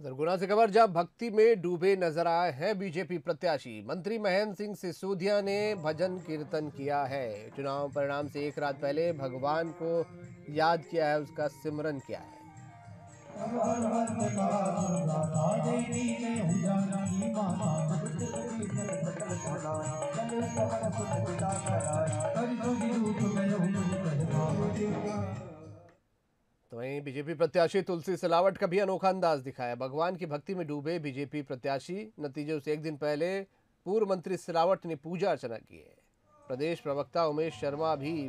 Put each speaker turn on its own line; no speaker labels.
गुना से खबर जब भक्ति में डूबे नज़र आए हैं बीजेपी प्रत्याशी मंत्री महेंद्र सिंह सिसोदिया ने भजन कीर्तन किया है चुनाव परिणाम से एक रात पहले भगवान को याद किया है उसका सिमरन किया है तो वहीं बीजेपी प्रत्याशी तुलसी सिलावट का भी अनोखा अंदाज दिखाया। भगवान की भक्ति में डूबे बीजेपी प्रत्याशी, नतीजे से एक दिन पहले पूर्व मंत्री सिलावट ने पूजा अर्चना की है। प्रदेश प्रवक्ता उमेश शर्मा भी